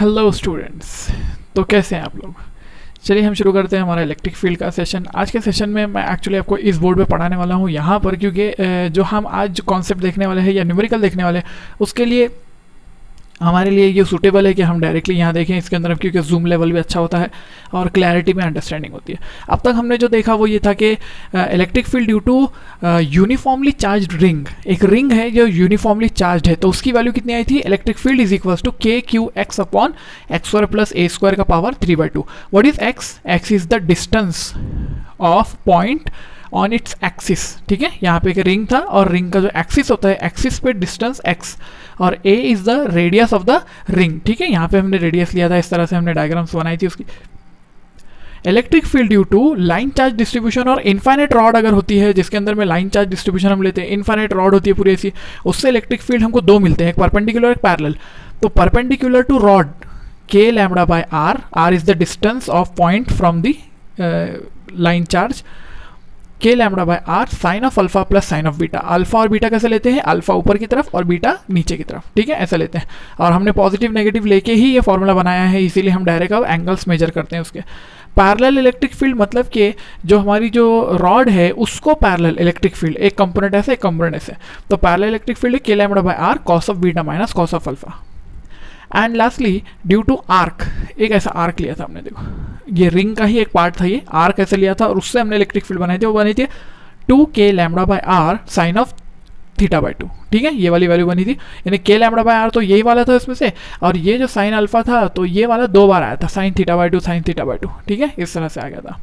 Hello students तो कैसे हैं आप लोग? चलिए, हम शुरू करते हैं हमारा इलेक्ट्रिक फ़ील्ड का सेशन आज के सेशन में मैं एक्चुअली आपको इस बोर्ड पे पढ़ाने वाला हूँ, यहाँ पर, क्योंकि जो हम आज कॉन्सेप्ट देखने वाले हैं या न्यूमेरिकल देखने वाले हैं, उसके लिए हमारे लिए ये सूटेबल है कि हम डायरेक्टली यहाँ देखें इसके अंदर, क्योंकि जूम लेवल भी अच्छा होता है और क्लैरिटी में अंडरस्टैंडिंग होती है। अब तक हमने जो देखा वो ये था कि electric field due to uniformly charge ring एक रिंग है जो यूनिफॉर्मली चार्ज है तो उसकी वैल्यू कितनी आई थी? Electric field is equal to K Q X upon X square plus A square का power three by two what is X X is the distance of point on its axis ठीक है? यहाँ पे एक ring था और ring का जो एक्सिस होता है एक्सिस पे डिस्टेंस एक्स और A is the radius of the ring ठीक है? यहाँ पे हमने रेडियस लिया था, इस तरह से हमने डायग्राम्स बनाई थी उसकी। Electric field due to line charge distribution और इन्फाइनेट रॉड अगर होती है, जिसके अंदर में लाइन चार्ज डिस्ट्रीब्यूशन हम लेते हैं इन्फाइनेट रॉड होती है पूरी ऐसी, उससे इलेक्ट्रिक फ़ील्ड हमको दो मिलते हैं, एक परपेंडिकुलर एक पैरल तो perpendicular to rod K lambda by R R is the distance of point from the line charge K lambda by R sine of alpha plus sine of beta alpha और beta कैसे लेते हैं? Alpha ऊपर की तरफ़ और beta नीचे की तरफ़। ठीक है? ऐसा लेते हैं। और हमने पॉजिटिव नेगेटिव लेके ही ये फॉर्मूला बनाया है, इसीलिए हम डायरेक्ट अब एंगल्स मेजर करते हैं उसके। पैरेलल इलेक्ट्रिक फ़ील्ड मतलब कि जो हमारी जो रॉड है, उसको पैरेलल इलेक्ट्रिक फ़ील्ड एक कंपोनेंट ऐसे, एक कंपोनेंट ऐसे। तो parallel electric field K lambda by R cos of beta minus cos of alpha and lastly due to arc एक ऐसा आर्क लिया था हमने, देखो। ये रिंग का ही एक पार्ट था ये। आर्क ऐसे लिया था और उससे हमने इलेक्ट्रिक फ़ील्ड बनाई थी वो बनी थी two K lambda by R sine of theta by two ठीक है? ये वाली वैल्यू बनी थी। यानी के लैमडा बाय आर तो यही वाला था इसमें से। और ये जो साइन अल्फ़ा था तो ये वाला दो बार आया था। Sine theta by two sine theta by two ठीक है? इस तरह से आ गया था।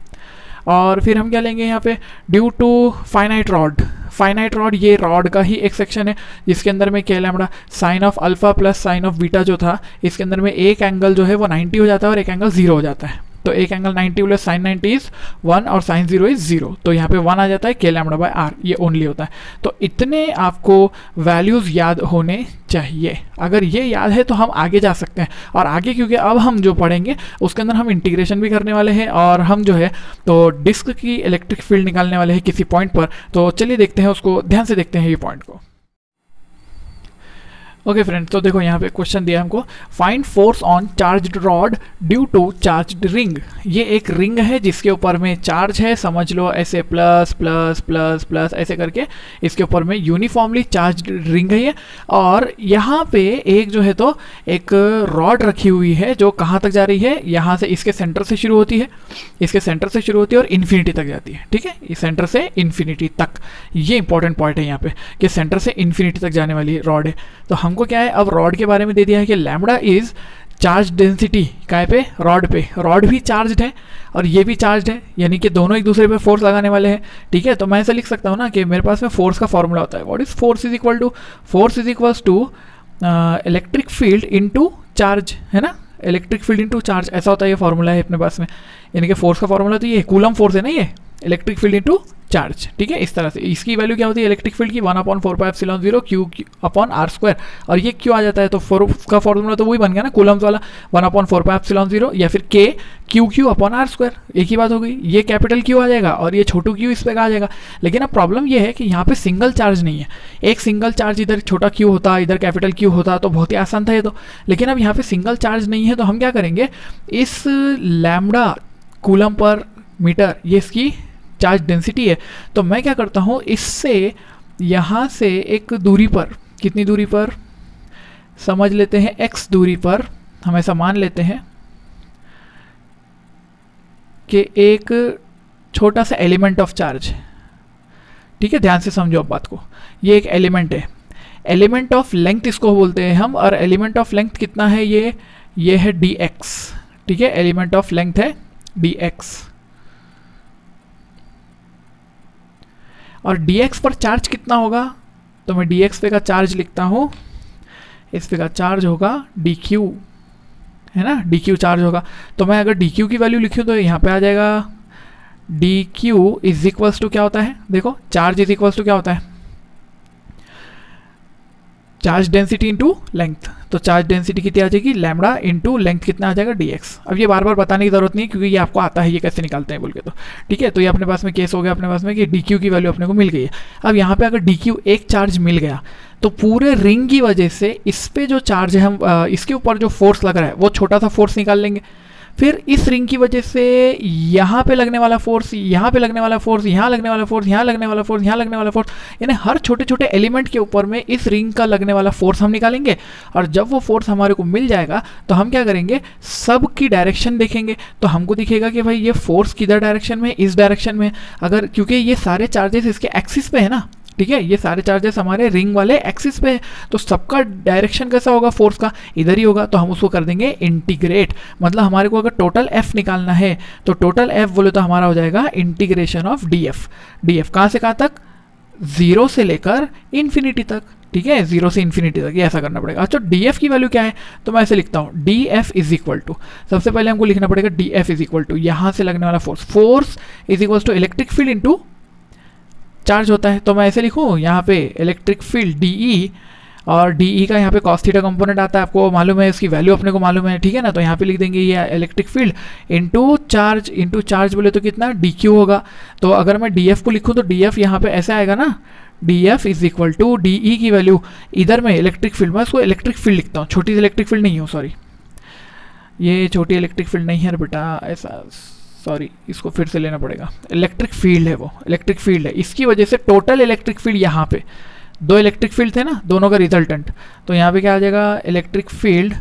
और फिर हम क्या लेंगे यहाँ पे? Due to finite rod finite rod ये रॉड का ही एक सेक्शन है, जिसके अंदर में क्या lambda? Sine of alpha plus sine of beta जो था, इसके अंदर में एक एंगल जो है वो 90 हो जाता है और एक एंगल ज़ीरो हो जाता है। तो एक angle 90 plus sine 90 is one और साइन ज़ीरो इज़ ज़ीरो तो यहाँ पे वन आ जाता है के लैमडा बाय आर ये ओनली होता है। तो इतने आपको वैल्यूज़ याद होने चाहिए। अगर ये याद है तो हम आगे जा सकते हैं। और आगे क्योंकि अब हम जो पढ़ेंगे, उसके अंदर हम इंटीग्रेशन भी करने वाले हैं और हम जो है तो डिस्क की इलेक्ट्रिक फ़ील्ड निकालने वाले हैं किसी पॉइंट पर। तो चलिए देखते हैं उसको, ध्यान से देखते हैं ये पॉइंट को। ओके फ्रेंड्स तो देखो यहाँ पे क्वेश्चन दिया हमको। Find force on charge rod due to charge ring ये एक रिंग है जिसके ऊपर में चार्ज है, समझ लो, ऐसे प्लस प्लस प्लस प्लस ऐसे करके। इसके ऊपर में यूनिफॉर्मली चार्ज रिंग है ये। और यहाँ पे एक जो है तो एक रॉड रखी हुई है जो कहाँ तक जा रही है? यहाँ से इसके सेंटर से शुरू होती है। इसके सेंटर से शुरू होती है और इन्फिनिटी तक जाती है, ठीक है? इस सेंटर से इन्फिनिटी तक। ये इंपॉर्टेंट पॉइंट है यहाँ पे कि सेंटर से इन्फिनिटी तक जाने वाली रॉड है। तो हम हमको क्या है, अब रॉड के बारे में दे दिया है कि लैमडा इज़ चार्ज डेंसिटी काय पे? रॉड पे। रॉड भी चार्ज है और ये भी चार्ज है, यानी कि दोनों एक दूसरे पे फोर्स लगाने वाले हैं। ठीक है तो मैं ऐसा लिख सकता हूँ ना कि मेरे पास में फोर्स का फॉर्मूला होता है। What is force is equal to force is equal to electric field into charge है ना? इलेक्ट्रिक फ़ील्ड इनटू चार्ज ऐसा होता है ये फॉर्मूला है अपने पास में। यानी कि फोर्स का फॉर्मूला तो ये कूलम फोर्स है ना ये? इलेक्ट्रिक फ़ील्ड इनटू चार्ज ठीक है? इस तरह से। इसकी वैल्यू क्या होती है? इलेक्ट्रिक फ़ील्ड की one upon four pi epsilon zero Q upon R square और ये क्यों आ जाता है? तो फोर का फॉर्मूला तो वही बन गया ना कूलम्स वाला। One upon four pi epsilon zero या फिर K Q Q upon R square एक ही बात हो गई। ये कैपिटल क्यू आ जाएगा और ये छोटू क्यू इस पर आ जाएगा। लेकिन अब प्रॉब्लम ये है कि यहाँ पे सिंगल चार्ज नहीं है। एक सिंगल चार्ज इधर छोटा क्यू होता, इधर कैपिटल क्यू होता तो बहुत ही आसान था ये तो। लेकिन अब यहाँ पे सिंगल चार्ज नहीं है तो हम क्या करेंगे? इस लैमडा कूलम पर मीटर ये इसकी चार्ज डेंसिटी है तो मैं क्या करता हूँ, इससे यहाँ से एक दूरी पर, कितनी दूरी पर? समझ लेते हैं एक्स दूरी पर, हम ऐसा मान लेते हैं कि एक छोटा सा एलिमेंट ऑफ़ चार्ज ठीक है, ध्यान से समझो अब बात को। ये एक एलिमेंट है। एलिमेंट ऑफ़ लेंथ इसको बोलते हैं हम, और एलिमेंट ऑफ़ लेंथ कितना है ये? ये है डी एक्स ठीक है एलिमेंट ऑफ़ लेंथ है डी एक्स और dx पर चार्ज कितना होगा? तो मैं dx पे का चार्ज लिखता हूँ। इस पे का चार्ज होगा dq, है ना? dq चार्ज होगा। तो मैं अगर dq की वैल्यू लिखूँ तो यहाँ पे आ जाएगा। dq इज़ इक्वल्स टू क्या होता है? देखो चार्ज इज़ इक्वल्स टू क्या होता है? Charge density into length. तो चार्ज डेंसिटी कितनी आ जाएगी? लैमडा इंटू लेंथ कितना आ जाएगा? डी एक्स अब ये बार बार बताने की ज़रूरत नहीं, क्योंकि ये आपको आता है, ये कैसे निकालते हैं बोल के तो। ठीक है तो ये अपने पास में केस हो गया, अपने पास में कि डी की वैल्यू अपने को मिल गई है। अब यहाँ पे अगर डी एक चार्ज मिल गया तो पूरे रिंग की वजह से इस पर जो चार्ज है हम इसके ऊपर जो फोर्स लग रहा है, वो छोटा सा फोर्स निकाल लेंगे। फिर इस रिंग की वजह से यहाँ पे लगने वाला फोर्स यहाँ पे लगने वाला फोर्स यहाँ लगने वाला फोर्स यहाँ लगने वाला फोर्स यहाँ लगने वाला फोर्स यानी हर छोटे छोटे एलिमेंट के ऊपर में इस रिंग का लगने वाला फोर्स हम निकालेंगे। और जब वो फोर्स हमारे को मिल जाएगा तो हम क्या करेंगे? सब की डायरेक्शन देखेंगे। तो हमको दिखेगा कि भाई ये फोर्स किधर डायरेक्शन में, इस डायरेक्शन में। अगर, क्योंकि ये सारे चार्जेस इसके एक्सिस पे है ना। ठीक है, ये सारे चार्जेस हमारे रिंग वाले एक्सिस पे है। तो सबका डायरेक्शन कैसा होगा फोर्स का? इधर ही होगा तो हम उसको कर देंगे इंटीग्रेट मतलब हमारे को अगर टोटल एफ़ निकालना है तो टोटल एफ़ बोले तो हमारा हो जाएगा integration of D F D F कहाँ से कहाँ तक? ज़ीरो से लेकर इन्फिनिटी तक, ठीक है? ज़ीरो से इन्फिनिटी तक, ये ऐसा करना पड़ेगा। अच्छा डी एफ़ की वैल्यू क्या है? तो मैं ऐसे लिखता हूँ D F is equal to सबसे पहले हमको लिखना पड़ेगा D F is equal to यहाँ से लगने वाला force force is equal to electric field into charge होता है तो मैं ऐसे लिखूँ, यहाँ पे इलेक्ट्रिक फ़ील्ड डी ई और डी ई का यहाँ पे कॉस्थीटा कंपोनेंट आता है, आपको मालूम है इसकी वैल्यू अपने को मालूम है, ठीक है ना? तो यहाँ पे लिख देंगे ये electric field into charge into charge बोले तो कितना? डी क्यू होगा। तो अगर मैं डी एफ़ को लिखूँ तो डी एफ़ यहाँ पे ऐसे आएगा ना? D F is equal to D E की वैल्यू इधर में इलेक्ट्रिक फ़ील्ड मैं उसको इलेक्ट्रिक फ़ील्ड लिखता हूँ, छोटी इलेक्ट्रिक फ़ील्ड नहीं हो सॉरी ये छोटी इलेक्ट्रिक फ़ील्ड नहीं है बेटा, ऐसा सॉरी, इसको फिर से लेना पड़ेगा। इलेक्ट्रिक फ़ील्ड है वो इलेक्ट्रिक फ़ील्ड है। इसकी वजह से टोटल इलेक्ट्रिक फ़ील्ड यहाँ पे। दो इलेक्ट्रिक फ़ील्ड थे ना, दोनों का रिजल्टेंट तो यहाँ पे क्या आ जाएगा? Electric field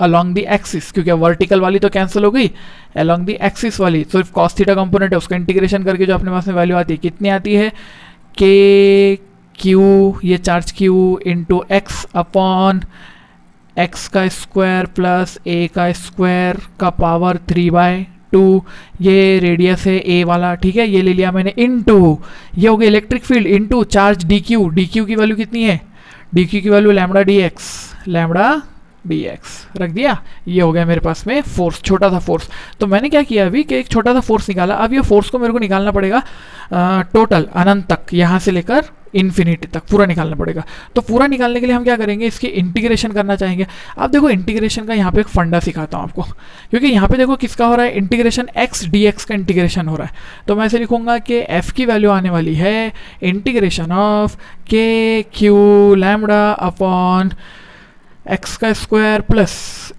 along the axis क्योंकि वर्टिकल वाली तो कैंसिल हो गई। अलॉन्ग दी एक्सिस वाली, सिर्फ़ कॉस्थीटा कंपोनेंट है, उसका इंटीग्रेशन करके जो अपने पास में वैल्यू आती है, कितनी आती है? के क्यू ये charge Q into X upon X का स्क्वायर प्लस ए का स्क्वायर का पावर थ्री बाय टू ये रेडियस है ए वाला, ठीक है? ये ले लिया मैंने इन टू ये हो गया electric field into charge D Q D Q की वैल्यू कितनी है? डी क्यू की value lambda D X lambda D X रख दिया। ये हो गया मेरे पास में फोर्स छोटा सा फोर्स तो मैंने क्या किया अभी कि एक छोटा सा फोर्स निकाला। अब ये फोर्स को मेरे को निकालना पड़ेगा टोटल अनंत तक, यहाँ से लेकर इन्फिनिटी तक, पूरा निकालना पड़ेगा। तो पूरा निकालने के लिए हम क्या करेंगे? इसकी इंटीग्रेशन करना चाहेंगे। अब देखो इंटीग्रेशन का यहाँ पे एक फंडा सिखाता हूँ आपको। क्योंकि यहाँ पे देखो किसका हो रहा है? इंटीग्रेशन एक्स डी एक्स का इंटीग्रेशन हो रहा है। तो मैं ऐसे लिखूँगा कि एफ़ की वैल्यू आने वाली है इंटीग्रेशन ऑफ़ के क्यू लैमडा अपॉन एक्स का स्क्वायर प्लस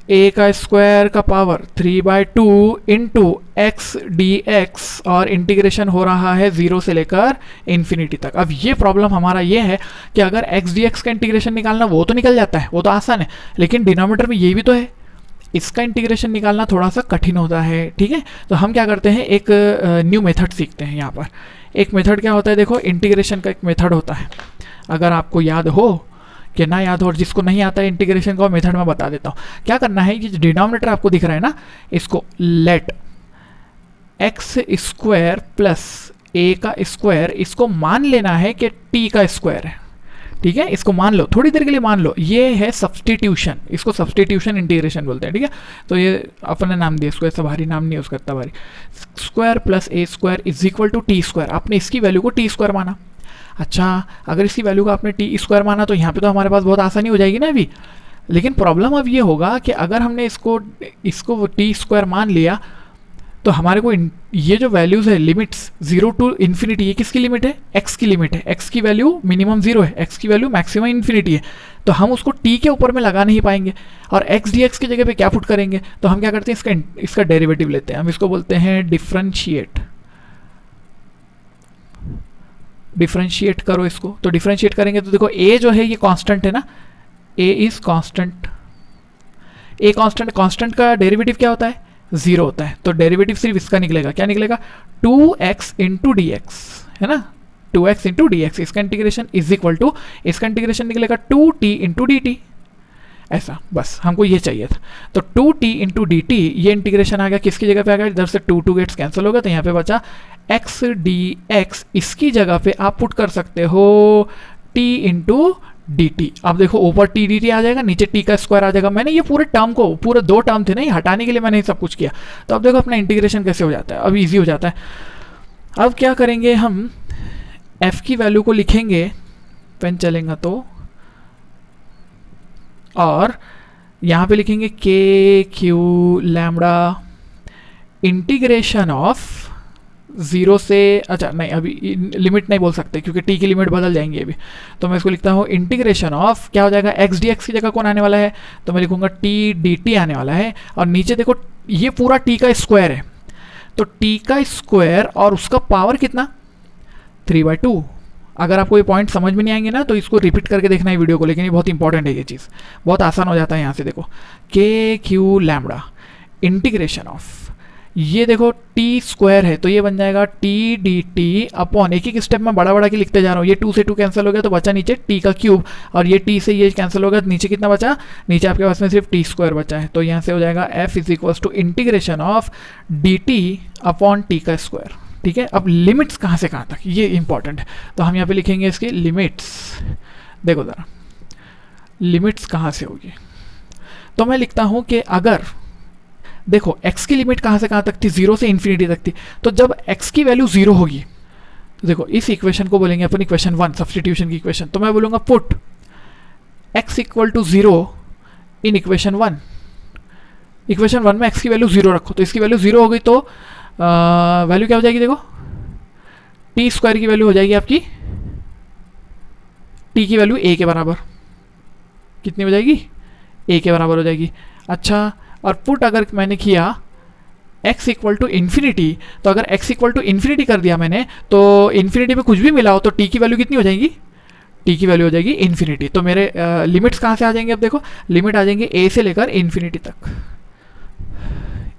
ए का स्क्वायर का power three by two into x d x और इंटीग्रेशन हो रहा है ज़ीरो से लेकर इन्फिनिटी तक। अब ये प्रॉब्लम हमारा ये है कि अगर एक्स डी एक्स का इंटीग्रेशन निकालना, वो तो निकल जाता है, वो तो आसान है, लेकिन डिनोमीटर में ये भी तो है। इसका इंटीग्रेशन निकालना थोड़ा सा कठिन होता है, ठीक है? तो हम क्या करते हैं, एक न्यू मेथड सीखते हैं यहाँ पर। एक मेथड क्या होता है, देखो इंटीग्रेशन का एक मेथड होता है। अगर आपको याद हो कि ना याद हो और जिसको नहीं आता है इंटीग्रेशन का मेथड मैं बता देता हूँ। क्या करना है? ये जो डिनोमिनेटर आपको दिख रहा है ना, इसको let X square plus A का स्क्वायर इसको मान लेना है कि टी का स्क्वायर है। ठीक है? इसको मान लो, थोड़ी देर के लिए मान लो। ये है सब्सटीट्यूशन इसको सब्सटीट्यूशन इंटीग्रेशन बोलते हैं, ठीक है? थीके? तो ये अपने नाम दिया, इसको ऐसा भारी नाम नहीं उसका इतना भारी। Square plus A square is equal to T square आपने इसकी वैल्यू को टी स्क्वायर माना। अच्छा अगर इसकी वैल्यू का आपने टी स्क्वायर माना तो यहाँ पे तो हमारे पास बहुत आसानी हो जाएगी ना अभी। लेकिन प्रॉब्लम अब ये होगा कि अगर हमने इसको इसको टी स्क्वायर मान लिया तो हमारे को ये जो वैल्यूज़ है लिमिट्स ज़ीरो टू इन्फिनिटी ये किसकी लिमिट है? एक्स की लिमिट है। एक्स की वैल्यू मिनिमम ज़ीरो है। एक्स की वैल्यू मैक्सिमम इन्फिनिटी है। तो हम उसको टी के ऊपर में लगा नहीं पाएँगे। और एक्स डी एक्स की जगह पे क्या पुट करेंगे? तो हम क्या करते हैं? इसका इसका डेरिवेटिव लेते हैं। हम इसको बोलते हैं डिफ्रेंशिएट डिफ्रेंशिएट करो इसको। तो डिफ्रेंशिएट करेंगे तो देखो ए जो है, ये कांस्टेंट है ना? A is constant A constant constant का डेरिवेटिव क्या होता है? ज़ीरो होता है। तो डेरिवेटिव सिर्फ़ इसका निकलेगा। क्या निकलेगा? Two X into D X है ना? Two X into D X इसका इंटीग्रेशन इज़ इक्वल टू इसका इंटीग्रेशन निकलेगा two T into D T ऐसा, बस, हमको ये चाहिए था। तो two T into D T ये इंटीग्रेशन आ गया किसकी जगह पे आ गया? इधर से टू टू गेट्स कैंसिल हो गया तो यहाँ पे बचा एक्स डी एक्स इसकी जगह पे आप पुट कर सकते हो टी इंटू डी टी अब देखो, ऊपर टी डी टी आ जाएगा, नीचे टी का स्क्वायर आ जाएगा। मैंने ये पूरे टर्म को, पूरे दो टर्म थे ना हटाने के लिए मैंने ये सब कुछ किया। तो अब देखो, अपना इंटीग्रेशन कैसे हो जाता है? अब ईजी हो जाता है। अब क्या करेंगे हम? एफ़ की वैल्यू को लिखेंगे पेन चलेगा तो और यहाँ पे लिखेंगे K Q lambda integration of zero से अच्छा नहीं, अभी लिमिट नहीं बोल सकते क्योंकि टी की लिमिट बदल जाएँगी अभी। तो मैं इसको लिखता हूँ इंटीग्रेशन ऑफ़ क्या हो जाएगा? एक्स डी एक्स की जगह कौन आने वाला है? तो मैं लिखूँगा टी डी टी आने वाला है। और नीचे देखो, ये पूरा टी का स्क्वायर है। तो टी का स्क्वायर और उसका पावर कितना? थ्री बाई टू अगर आपको ये पॉइंट समझ में नहीं आएँगे ना तो इसको रिपीट करके देखना है वीडियो को, लेकिन ये बहुत इंपॉर्टेंट है ये चीज़। बहुत आसान हो जाता है यहाँ से देखो। के क्यू लैमडा इंटीग्रेशन ऑफ़ ये देखो टी स्क्वायर है तो ये बन जाएगा टी डी टी अपॉन एक एक स्टेप में बड़ा बड़ा के लिखते जा रहा हूँ। ये टू से टू कैंसिल हो गया तो बचा नीचे टी का क्यूब और ये टी से ये कैंसिल हो गया तो नीचे कितना बचा? नीचे आपके पास में सिर्फ़ टी स्क्वायर बचा है। तो यहाँ से हो जाएगा F is equal to integration of D T upon T का स्क्वायर ठीक है? अब लिमिट्स कहाँ से कहाँ तक? ये इंपॉर्टेंट है। तो हम यहाँ पे लिखेंगे इसके लिमिट्स देखो ज़रा। लिमिट्स कहाँ से होगी? तो मैं लिखता हूँ कि अगर, देखो, x की लिमिट कहाँ से कहाँ तक थी? ज़ीरो से इन्फिनिटी तक थी। तो जब x की वैल्यू ज़ीरो होगी तो देखो, इस इक्वेशन को बोलेंगे अपन इक्वेशन वन सब्सटीट्यूशन की इक्वेशन तो मैं बोलूँगा put x equal to zero in equation one equation one में x की वैल्यू ज़ीरो रखो। तो इसकी वैल्यू ज़ीरो हो गई तो वैल्यू क्या हो जाएगी देखो? टी स्क्वायर की वैल्यू हो जाएगी आपकी। टी की वैल्यू ए के बराबर। कितनी हो जाएगी? ए के बराबर हो जाएगी। अच्छा और पुट अगर मैंने किया, x इक्वल टू इन्फिनिटी तो अगर x इक्वल टू इन्फिनिटी कर दिया मैंने तो इन्फिनिटी में कुछ भी मिला हो तो t की वैल्यू कितनी हो जाएगी? T की वैल्यू हो जाएगी इन्फिनिटी तो मेरे लिमिट्स कहाँ से आ जाएँगे अब देखो? लिमिट आ जाएँगे a से लेकर इन्फिनिटी तक।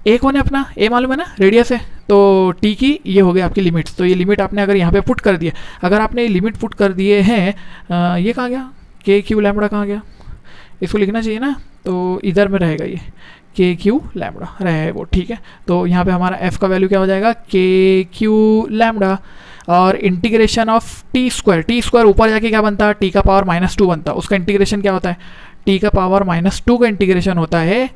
ए कौन है अपना, ए मालूम है ना रेडियस है। तो टी की ये हो गई आपकी लिमिट्स तो ये लिमिट आपने अगर यहाँ पे पुट कर दिया अगर आपने ये लिमिट पुट कर दिए हैं ये कहाँ गया? के क्यू लैमड़ा कहाँ गया? इसको लिखना चाहिए ना? तो इधर में रहेगा ये। के क्यू लैमडा रहे वो, ठीक है। तो यहाँ पे हमारा एफ़ का वैल्यू क्या हो जाएगा? के क्यू लैमडा और integration of T square T square ऊपर जाके क्या बनता? है टी का पावर माइनस टू बनता। है उसका इंटीग्रेशन क्या होता है? टी का पावर माइनस टू का इंटीग्रेशन होता है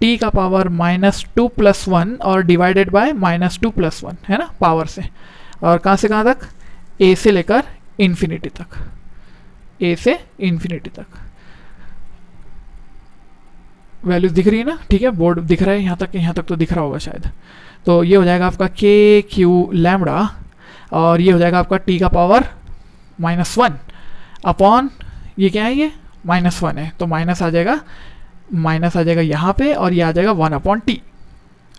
टी का power minus two plus one और divided by minus two plus one है ना पावर से। और कहाँ से कहाँ तक? ए से लेकर इन्फिनिटी तक। ए से इन्फिनिटी तक। वैल्यूज़ दिख रही है ना? ठीक है बोर्ड दिख रहा है, यहाँ तक यहाँ तक तो दिख रहा होगा शायद। तो ये हो जाएगा आपका के क्यू लैमडा और ये हो जाएगा आपका टी का पावर माइनस वन अपॉन ये क्या है ये? माइनस वन है। तो माइनस आ जाएगा माइनस आ जाएगा यहाँ पे और ये आ जाएगा वन अपॉन टी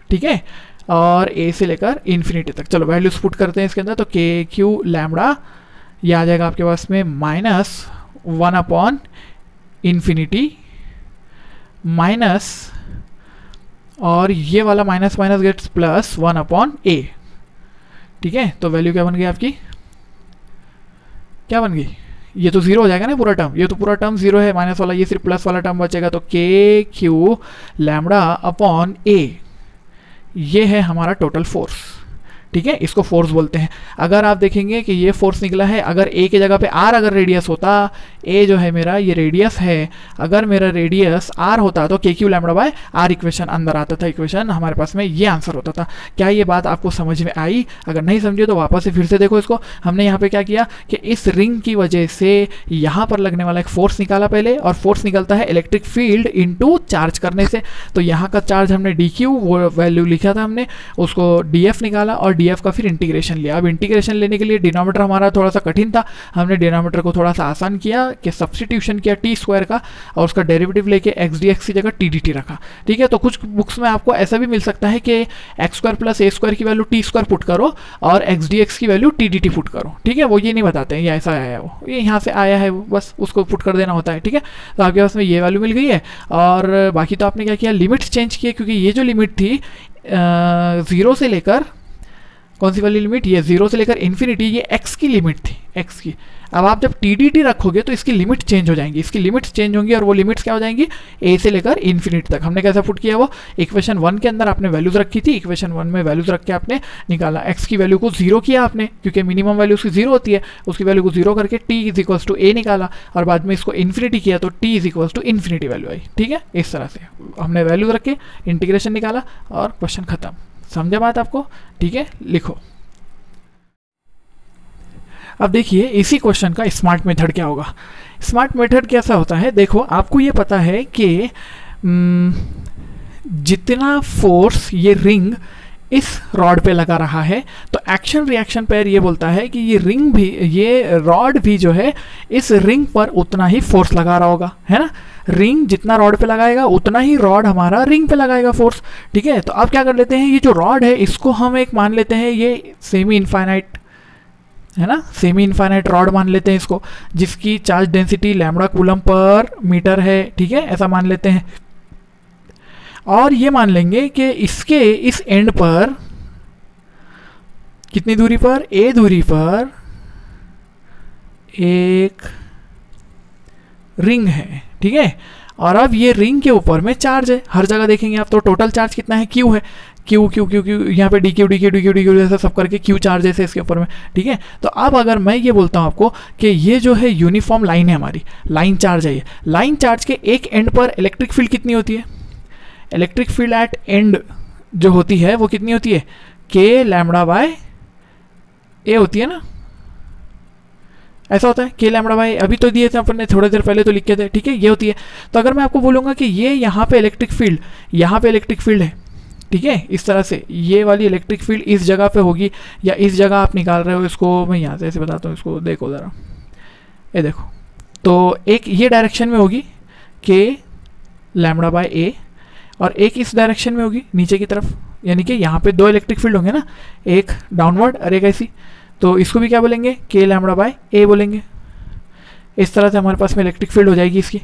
ठीक है? और ए से लेकर इन्फिनिटी तक। चलो वैल्यूज़ पुट करते हैं इसके अंदर तो के क्यू लैमडा ये आ जाएगा आपके पास में minus one upon infinity minus और ये वाला minus minus gets plus one upon A ठीक है? तो वैल्यू क्या बन गई आपकी? क्या बन गई? ये तो ज़ीरो हो जाएगा ना पूरा टर्म ये तो पूरा टर्म ज़ीरो है माइनस वाला, ये सिर्फ़ प्लस वाला टर्म बचेगा तो के क्यू लैमडा अपॉन ए ये है हमारा टोटल फोर्स ठीक है? इसको फोर्स बोलते हैं। अगर आप देखेंगे कि ये फोर्स निकला है, अगर ए के जगह पे आर अगर रेडियस होता ए जो है मेरा, ये रेडियस है। अगर मेरा रेडियस आर होता तो K Q lambda by R equation अंदर आता था। इक्वेशन हमारे पास में ये आंसर होता था। क्या ये बात आपको समझ में आई? अगर नहीं समझे तो वापस से फिर से देखो इसको। हमने यहाँ पर क्या किया कि इस रिंग की वजह से यहाँ पर लगने वाला एक फोर्स निकाला पहले, और फोर्स निकलता है इलेक्ट्रिक फ़ील्ड इंटू चार्ज करने से। तो यहाँ का चार्ज हमने डी क्यू वैल्यू लिखा था हमने, उसको डी निकाला, और डी का फिर इंटीग्रेशन लिया। अब इंटीग्रेशन लेने के लिए डिनोमीटर हमारा थोड़ा सा कठिन था। हमने डिनोमीटर को थोड़ा सा आसान किया कि सब्सटीट्यूशन किया टी स्क्वायर का और उसका डेरिवेटिव लेके एक्स डी एक्स की जगह टी डी टी रखा। ठीक है? तो कुछ बुक्स में आपको ऐसा भी मिल सकता है कि X square plus A square की वैल्यू टी स्क्वायर पुट करो और एक्स डी एक्स की value T D T put करो। ठीक है? वो ये नहीं बताते हैं, ये ऐसा आया है वो। ये यहाँ से आया है, बस उसको पुट कर देना होता है। ठीक है? तो आपके पास में ये वैल्यू मिल गई है और बाकी तो आपने क्या किया? लिमिट्स चेंज किए क्योंकि ये जो लिमिट थी ज़ीरो से लेकर कौन सी वाली लिमिट ये ज़ीरो से लेकर इन्फिनिटी ये एक्स की लिमिट थी एक्स की। अब आप जब टी डी टी रखोगे तो इसकी लिमिट चेंज हो जाएँगी। इसकी लिमिट्स चेंज होंगी और वो लिमिट्स क्या हो जाएँगी? ए से लेकर इन्फिनिटी तक। हमने कैसे पुट किया वो? इक्वेशन वन के अंदर आपने वैल्यूज़ रखी थी। इक्वेशन वन में वैल्यूज़ रख के आपने निकाला। एक्स की वैल्यू को ज़ीरो किया आपने, क्योंकि मिनिमम वैल्यू उसकी ज़ीरो होती है। उसकी वैल्यू को ज़ीरो करके T is equals to A निकाला और बाद में इसको इन्फिनिटी किया तो T is equals to infinity value आई। ठीक है? इस तरह से हमने वैल्यूज़ रखे इंटीग्रेशन निकाला और क्वेश्चन खत्म। समझा बात आपको? ठीक है, लिखो। अब देखिए, इसी क्वेश्चन का स्मार्ट मेथड क्या होगा? स्मार्ट मेथड कैसा होता है? देखो, आपको ये पता है कि जितना फोर्स ये रिंग इस रॉड पे लगा रहा है तो एक्शन रिएक्शन पैर ये बोलता है कि ये रिंग भी, ये रॉड भी जो है, इस रिंग पर उतना ही फोर्स लगा रहा होगा, है ना? रिंग जितना रॉड पे लगाएगा, उतना ही रॉड हमारा रिंग पे लगाएगा फोर्स ठीक है? तो अब क्या कर लेते हैं, ये जो रॉड है, इसको हम एक मान लेते हैं, ये सेमी इनफाइनाइट है ना? सेमी इनफाइनाइट रॉड मान लेते हैं इसको, जिसकी charge density lambda coulomb per metre है। ठीक है? ऐसा मान लेते हैं। और ये मान लेंगे कि इसके इस एंड पर, कितनी दूरी पर? ए दूरी पर एक रिंग है। ठीक है? और अब ये रिंग के ऊपर में चार्ज है। हर जगह देखेंगे आप तो टोटल चार्ज कितना है? क्यू है। क्यू क्यू क्यू क्यू यहाँ पे D Q D Q D Q D Q जैसा सब करके क्यू चार्ज है इसके ऊपर में। ठीक है? तो अब अगर मैं ये बोलता हूँ आपको कि ये जो है यूनिफॉर्म लाइन है हमारी लाइन चार्ज है ये। लाइन चार्ज के एक एंड पर इलेक्ट्रिक फ़ील्ड कितनी होती है? इलेक्ट्रिक फ़ील्ड एट एंड जो होती है, वो कितनी होती है? के लैमड़ा बाय ए होती है ना? ऐसा होता है, के लैमड़ा बाय अभी तो दिए थे अपन ने, थोड़ी देर पहले तो लिखे थे, ठीक है, ये होती है। तो अगर मैं आपको बोलूँगा कि ये यहाँ पे इलेक्ट्रिक फ़ील्ड यहाँ पे इलेक्ट्रिक फ़ील्ड है, ठीक है, इस तरह से, ये वाली इलेक्ट्रिक फ़ील्ड इस जगह पे होगी, या इस जगह आप निकाल रहे हो इसको, मैं यहाँ से ऐसे बताता हूँ, इसको देखो ज़रा। ये देखो तो एक ये डायरेक्शन में होगी, के लैमड़ा बाय ए और एक इस डायरेक्शन में होगी, नीचे की तरफ़, यानी कि यहाँ पे दो इलेक्ट्रिक फ़ील्ड होंगे ना, एक डाउनवर्ड और एक ऐसी। तो इसको भी क्या बोलेंगे? के लैमड़ा बाय ए बोलेंगे। इस तरह से हमारे पास में इलेक्ट्रिक फ़ील्ड हो जाएगी इसकी।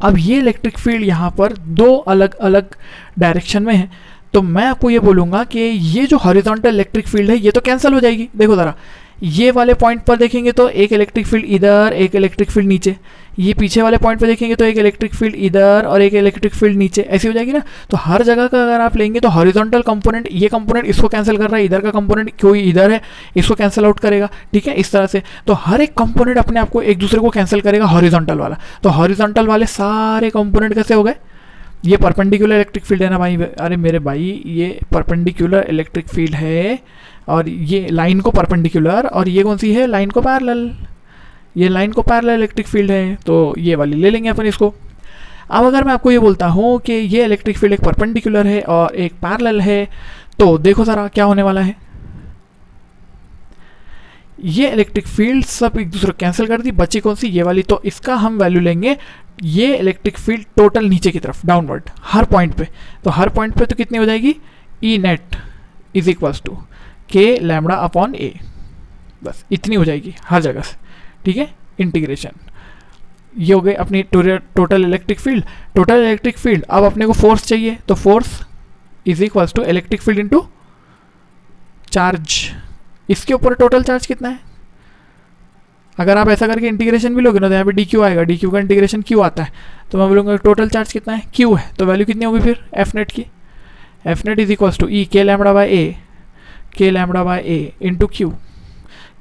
अब ये इलेक्ट्रिक फ़ील्ड यहाँ पर दो अलग अलग डायरेक्शन में है। तो मैं आपको ये बोलूँगा कि ये जो हॉरिजॉन्टल इलेक्ट्रिक फ़ील्ड है, ये तो कैंसिल हो जाएगी। देखो ज़रा ये वाले पॉइंट पर देखेंगे तो एक इलेक्ट्रिक फ़ील्ड इधर, एक इलेक्ट्रिक फ़ील्ड नीचे। ये पीछे वाले पॉइंट पर देखेंगे तो एक इलेक्ट्रिक फ़ील्ड इधर और एक इलेक्ट्रिक फ़ील्ड नीचे। ऐसी हो जाएगी ना? तो हर जगह का अगर आप लेंगे तो हॉरिजॉन्टल कंपोनेंट ये कंपोनेंट इसको कैंसिल कर रहा है। इधर का कंपोनेंट कोई इधर है? इसको कैंसिल आउट करेगा। ठीक है? इस तरह से। तो हर एक कंपोनेंट अपने आप को एक दूसरे को कैंसिल करेगा हॉरिजॉन्टल वाला। तो हॉरिजॉन्टल वाले सारे कंपोनेंट कैसे हो गए? ये परपेंडिकुलर इलेक्ट्रिक फ़ील्ड है ना भाई? अरे मेरे भाई, ये परपेंडिकुलर इलेक्ट्रिक फ़ील्ड है। और ये लाइन को परपेंडिकुलर और ये कौन सी है? लाइन को पैरल ये लाइन को पैरल इलेक्ट्रिक फ़ील्ड है तो ये वाली ले लेंगे अपन इसको। अब अगर मैं आपको ये बोलता हूँ कि ये इलेक्ट्रिक फ़ील्ड एक परपेंडिकुलर है और एक पैरल है तो देखो ज़रा क्या होने वाला है। ये इलेक्ट्रिक फ़ील्ड सब एक दूसरे कैंसिल कर दी, बची कौन सी? ये वाली। तो इसका हम वैल्यू लेंगे, ये इलेक्ट्रिक फ़ील्ड टोटल नीचे की तरफ़ डाउनवर्ड हर पॉइंट पे। तो हर पॉइंट पे तो कितनी हो जाएगी? E net is equals to K lambda upon A बस, इतनी हो जाएगी हर जगह से, ठीक है? इंटीग्रेशन ये हो गए अपनी total electric field total electric field अब अपने को फोर्स चाहिए तो force is equals to electric field into charge इसके ऊपर टोटल चार्ज कितना है? अगर आप ऐसा करके इंटीग्रेशन भी लोगे ना तो यहाँ पे डी क्यू आएगा। डी क्यू का इंटीग्रेशन क्यू आता है। तो मैं बोलूँगा टोटल चार्ज कितना है? क्यू है। तो वैल्यू कितनी होगी फिर? एफ़ नेट की। F net is equals to E K lambda by A K lambda by A into Q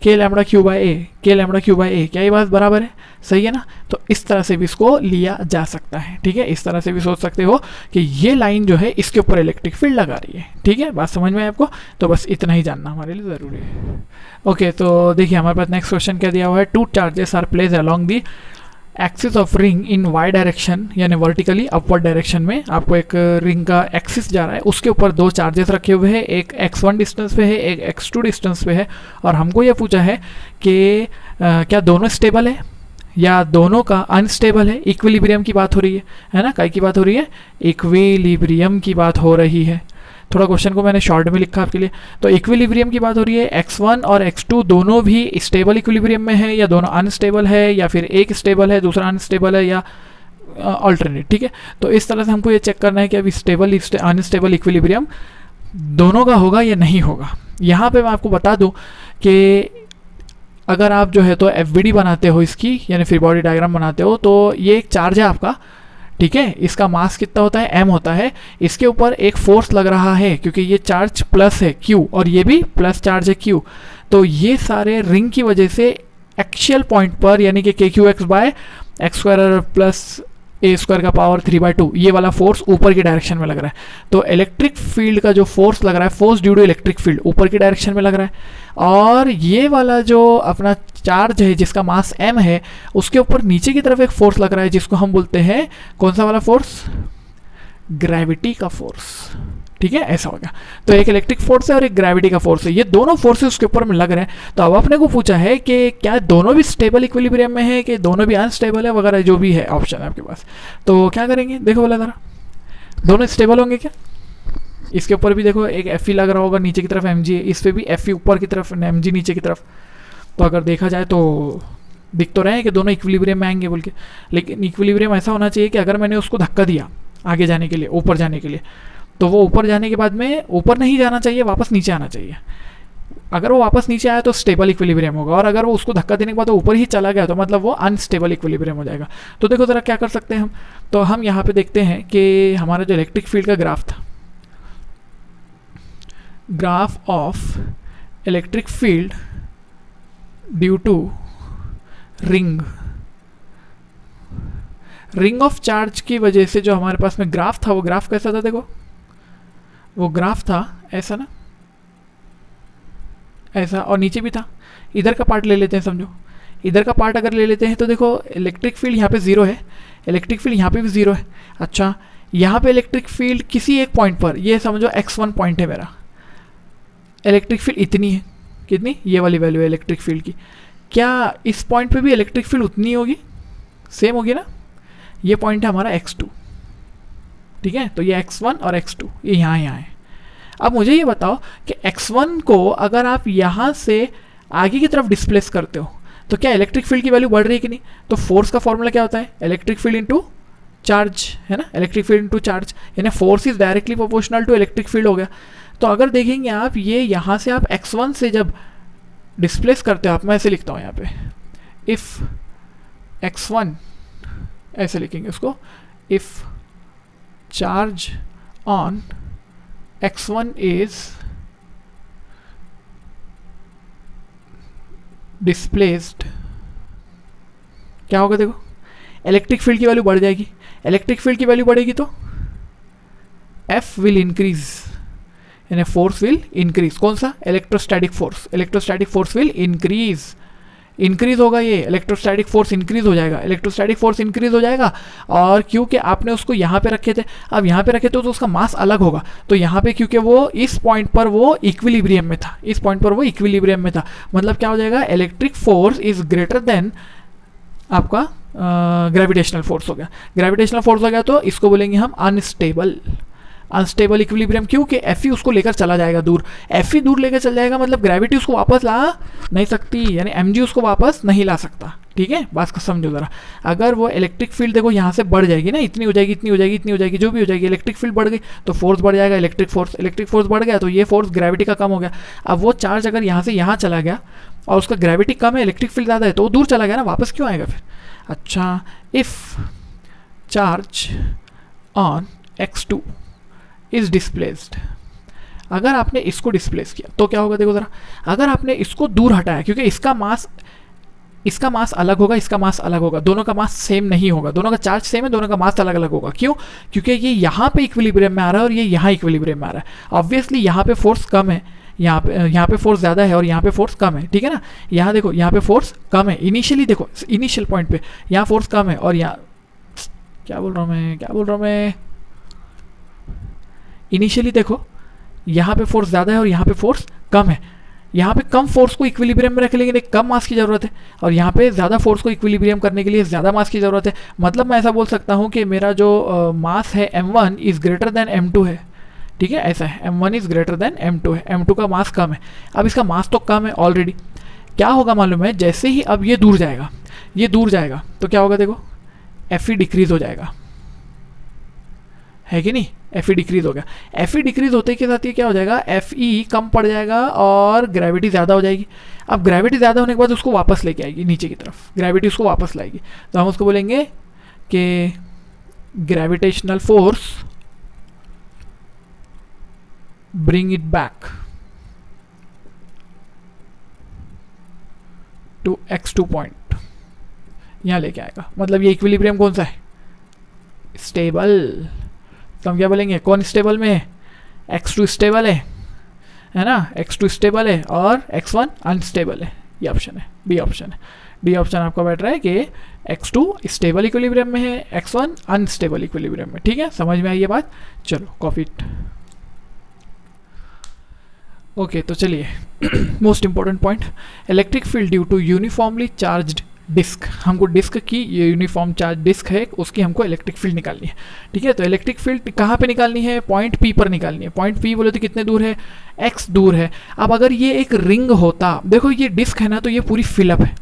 K lambda Q by A K lambda Q bye ए क्या ये बात बराबर है? सही है ना? तो इस तरह से भी इसको लिया जा सकता है, ठीक है? इस तरह से भी सोच सकते हो कि ये लाइन जो है इसके ऊपर इलेक्ट्रिक फ़ील्ड लगा रही है, ठीक है? बात समझ में आए आपको? तो बस इतना ही जानना हमारे लिए ज़रूरी है। ओके तो देखिए हमारे पास नेक्स्ट क्वेश्चन क्या दिया हुआ है? Two charges are place along the axis of ring in Y direction यानी वर्टिकली अपवर्ड डायरेक्शन में आपको एक रिंग का एक्सिस जा रहा है। उसके ऊपर दो चार्जेस रखे हुए हैं। एक एक्स वन डिस्टेंस पे है, एक एक्स टू डिस्टेंस पे है। और हमको ये पूछा है कि क्या दोनों स्टेबल है? या दोनों का अनस्टेबल है? इक्विलिब्रियम की बात हो रही है है ना? कई की बात हो रही है? इक्विलिब्रियम की बात हो रही है। थोड़ा क्वेश्चन को मैंने शॉर्ट में लिखा आपके लिए। तो इक्विलिब्रियम की बात हो रही है एक्स वन और एक्स टू दोनों भी स्टेबल इक्विलिब्रियम में है या दोनों अनस्टेबल है या फिर एक स्टेबल है, दूसरा अनस्टेबल है या ऑल्टरनेट ठीक है? तो इस तरह से हमको ये चेक करना है कि अभी स्टेबल अनस्टेबल इक्विलिब्रियम दोनों का होगा या नहीं होगा। यहाँ पे मैं आपको बता दूँ कि अगर आप जो है तो एफ़ बनाते हो इसकी, यानी फ्री बॉडी डायग्राम बनाते हो तो ये एक चार्ज है आपका। ठीक है? इसका मास कितना होता है? एम होता है। इसके ऊपर एक फोर्स लग रहा है, क्योंकि ये चार्ज प्लस है क्यू और ये भी प्लस चार्ज है क्यू तो ये सारे रिंग की वजह से एक्चुअल पॉइंट पर, यानी कि K Q X by X square plus A square का पावर थ्री बाय टू ये वाला फोर्स ऊपर की डायरेक्शन में लग रहा है। तो इलेक्ट्रिक फ़ील्ड का जो फोर्स लग रहा है force due to electric field ऊपर की डायरेक्शन में लग रहा है। और ये वाला जो अपना चार्ज है, जिसका मास एम है, उसके ऊपर नीचे की तरफ़ एक फोर्स लग रहा है, जिसको हम बोलते हैं, कौन सा वाला फोर्स ग्रेविटी का फोर्स ठीक है? ऐसा हो गया। तो एक इलेक्ट्रिक फोर्स है और एक ग्रेविटी का फोर्स है। ये दोनों फोर्सेस उसके ऊपर में लग रहे हैं। तो अब अपने को पूछा है कि क्या दोनों भी स्टेबल इक्विलिब्रियम में है, कि दोनों भी अनस्टेबल है वगैरह, जो भी है ऑप्शन आपके पास? तो क्या करेंगे? देखो बोला ज़रा। दोनों स्टेबल होंगे क्या? इसके ऊपर भी देखो, एक एफ़ लग रहा होगा नीचे की तरफ़ एम है इस पर भी एफई ऊपर की तरफ़ एम नीचे की तरफ़। तो अगर देखा जाए तो दिख तो रहे हैं कि दोनों इक्विलिब्रियम में आएँगे बोल के। लेकिन इक्विलिब्रियम ऐसा होना चाहिए कि अगर मैंने उसको धक्का दिया आगे जाने के लिए, ऊपर जाने के लिए तो वो ऊपर जाने के बाद में ऊपर नहीं जाना चाहिए, वापस नीचे आना चाहिए। अगर वो वापस नीचे आया तो स्टेबल इक्विलिब्रियम होगा, और अगर वो उसको धक्का देने के बाद ऊपर ही चला गया तो मतलब वो अनस्टेबल इक्विलिब्रियम हो जाएगा। तो देखो ज़रा क्या कर सकते हैं हम। तो हम यहाँ पे देखते हैं कि हमारा जो इलेक्ट्रिक फ़ील्ड का ग्राफ था graph of electric field due to ring ring of charge की वजह से जो हमारे पास में ग्राफ था, वो ग्राफ कैसा था देखो? वो ग्राफ था, ऐसा ना? ऐसा, और नीचे भी था। इधर का पार्ट ले लेते हैं, समझो। इधर का पार्ट अगर ले लेते हैं तो देखो इलेक्ट्रिक फ़ील्ड यहाँ पे ज़ीरो है। इलेक्ट्रिक फ़ील्ड यहाँ पे भी ज़ीरो है। अच्छा यहाँ पे इलेक्ट्रिक फ़ील्ड किसी एक पॉइंट पर, ये समझो एक्स वन पॉइंट है मेरा। इलेक्ट्रिक फ़ील्ड इतनी है। कितनी? ये वाली वैल्यू है इलेक्ट्रिक फ़ील्ड की। क्या इस पॉइंट पे भी इलेक्ट्रिक फ़ील्ड उतनी होगी? सेम होगी ना? ये पॉइंट है हमारा एक्स टू ठीक है? तो ये एक्स वन और एक्स टू ये यहाँ यहाँ है। अब मुझे ये बताओ कि एक्स वन को अगर आप यहाँ से आगे की तरफ़ डिस्प्लेस करते हो तो क्या इलेक्ट्रिक फ़ील्ड की वैल्यू बढ़ रही है कि नहीं? तो फोर्स का फॉर्मूला क्या होता है? इलेक्ट्रिक फ़ील्ड इंटू चार्ज है ना? इलेक्ट्रिक फ़ील्ड इंटू चार्ज यानी force is directly proportional to electric field हो गया। तो अगर देखेंगे आप, ये यहाँ से आप एक्स वन से जब डिस्प्लेस करते हो, आप, मैं ऐसे लिखता हूँ यहाँ पे। इफ़ एक्स वन ऐसे लिखेंगे उसको। If charge on x1 is displaced क्या होगा देखो? इलेक्ट्रिक फ़ील्ड की वैल्यू बढ़ जाएगी। इलेक्ट्रिक फ़ील्ड की वैल्यू बढ़ेगी तो एफ़ विल इंक्रीज यानी फोर्स विल इंक्रीज कौन सा? Electrostatic force electrostatic force will increase increase होगा ये इलेक्ट्रोस्टैटिक फोर्स इंक्रीज हो जाएगा। इलेक्ट्रोस्टैटिक फोर्स इंक्रीज हो जाएगा और क्योंकि आपने उसको यहाँ पे रखे थे, अब यहाँ पे रखे थे तो उसका मास अलग होगा। तो यहाँ पे क्योंकि वो इस पॉइंट पर वो इक्विलिब्रियम में था, इस पॉइंट पर वो इक्विलिब्रियम में था। मतलब क्या हो जाएगा electric force is greater than आपका ग्रेविटेशनल फोर्स हो गया। ग्रेविटेशनल फोर्स हो गया तो इसको बोलेंगे हम अनस्टेबल अनस्टेबल इक्विलिब्रियम क्यों कि एफ़ उसको लेकर चला जाएगा दूर। एफ़ ई दूर लेकर चल जाएगा मतलब ग्रेविटी उसको वापस ला नहीं सकती, यानी एम जी उसको वापस नहीं ला सकता। ठीक है? बात को समझो ज़रा। अगर वो इलेक्ट्रिक फ़ील्ड देखो यहाँ से बढ़ जाएगी ना, इतनी हो जाएगी, इतनी हो जाएगी, इतनी हो जाएगी, जो भी हो जाएगी इलेक्ट्रिक फ़ील्ड बढ़ गई तो फोर्स बढ़ जाएगा इलेक्ट्रिक फोर्स इलेक्ट्रिक फोर्स बढ़ गया तो ये फोर्स ग्रेविटी का कम हो गया। अब वो चार्ज अगर यहाँ से यहाँ चला गया और उसका ग्रेविटी कम है इलेक्ट्रिक फ़ील्ड ज़्यादा है तो वो दूर चला गया ना, वापस क्यों आएगा फिर? अच्छा if charge on X two is displaced अगर आपने इसको डिस्प्लेस किया तो क्या होगा देखो ज़रा, अगर आपने इसको दूर हटाया, क्योंकि इसका मास इसका मास अलग होगा, इसका मास अलग होगा, दोनों का मास सेम नहीं होगा, दोनों का चार्ज सेम है, दोनों का मास अलग अलग होगा। क्यों? क्योंकि ये यहाँ पे इक्विलिब्रियम में आ रहा है और ये यहाँ इक्विलिब्रियम में आ रहा है। ऑब्वियसली यहाँ पे फोर्स कम है, यहाँ पे यहाँ पे फोर्स ज़्यादा है और यहाँ पे फोर्स कम है, ठीक है ना? यहाँ देखो, यहाँ पे फोर्स कम है। इनिशियली देखो इनिशियल पॉइंट पे, यहाँ फोर्स कम है और यहाँ, क्या बोल रहा हूँ मैं, क्या बोल रहा हूँ मैं? इनिशियली देखो, यहाँ पे फोर्स ज़्यादा है और यहाँ पे फोर्स कम है। यहाँ पे कम फोर्स को इक्विलिब्रियम में रख, लेकिन एक कम मास की ज़रूरत है। और यहाँ पे ज़्यादा फोर्स को इक्विलिब्रियम करने के लिए ज़्यादा मास की ज़रूरत है। मतलब मैं ऐसा बोल सकता हूँ कि मेरा जो मास है M one is greater than M two है। ठीक है? ऐसा है। M one is greater than M two है। एम टू का मास कम है। अब इसका मास तो कम है ऑलरेडी क्या होगा मालूम है? जैसे ही अब ये दूर जाएगा, ये दूर जाएगा तो क्या होगा देखो? एफ़ ई डिक्रीज हो जाएगा। है कि नहीं? एफ़ ई डिक्रीज हो गया। एफ़ ई डिक्रीज होते के साथ ये क्या हो जाएगा? एफ़ ई कम पड़ जाएगा और ग्रेविटी ज़्यादा हो जाएगी। अब ग्रेविटी ज़्यादा होने के बाद उसको वापस लेके आएगी, नीचे की तरफ़। ग्रेविटी उसको वापस लाएगी। तो हम उसको बोलेंगे कि gravitational force bring it back to X two point यहाँ लेके आएगा। मतलब ये इक्विलिब्रियम कौन सा है? स्टेबल तो हम क्या बोलेंगे? कौन स्टेबल में है? एक्स टू स्टेबल है। है ना? एक्स टू स्टेबल है और एक्स वन अनस्टेबल है। ये ऑप्शन है। बी ऑप्शन है। डी ऑप्शन आपका बैठ रहा है कि एक्स टू स्टेबल इक्विलिब्रियम में है एक्स वन अनस्टेबल इक्विलिब्रियम में। ठीक है? समझ में आई ये बात? चलो कॉपी ओके तो चलिए। Most important point electric field due to uniformly charged disc, हमको डिस्क की ये यूनिफॉर्म चार्ज डिस्क है, उसकी हमको इलेक्ट्रिक फ़ील्ड निकालनी है। ठीक है तो इलेक्ट्रिक फ़ील्ड कहाँ पे निकालनी है? पॉइंट पी पर निकालनी है। पॉइंट पी बोले तो कितने दूर है? एक्स दूर है। अब अगर ये एक रिंग होता, देखो ये डिस्क है ना तो ये पूरी फिलअप है।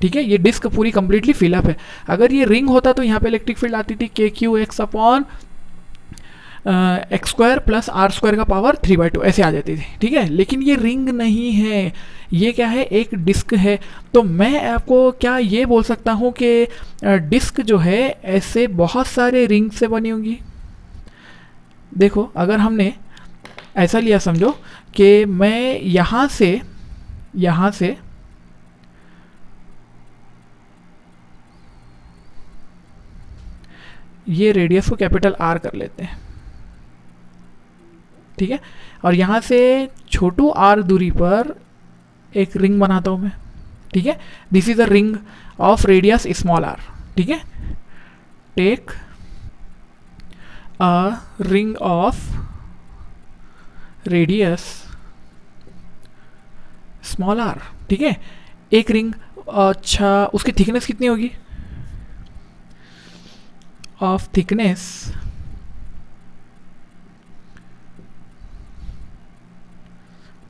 ठीक है, ये डिस्क पूरी कंप्लीटली फिलअप है। अगर ये रिंग होता तो यहाँ पे इलेक्ट्रिक फ़ील्ड आती थी K Q X upon X square plus R square का पावर थ्री बाई टू ऐसे आ जाती थी, ठीक है? लेकिन ये रिंग नहीं है। ये क्या है? एक डिस्क है। तो मैं आपको क्या ये बोल सकता हूँ कि डिस्क जो है, ऐसे बहुत सारे रिंग से बनी होंगी। देखो, अगर हमने ऐसा लिया समझो कि मैं यहाँ से यहाँ से ये रेडियस को कैपिटल आर कर लेते हैं। ठीक है? और यहाँ से छोटू आर दूरी पर एक रिंग बनाता हूँ मैं, ठीक है? This is a ring of radius small R ठीक है? Take a ring of radius small R ठीक है? एक रिंग अच्छा उसकी थिकनेस कितनी होगी? ऑफ़ थिकनेस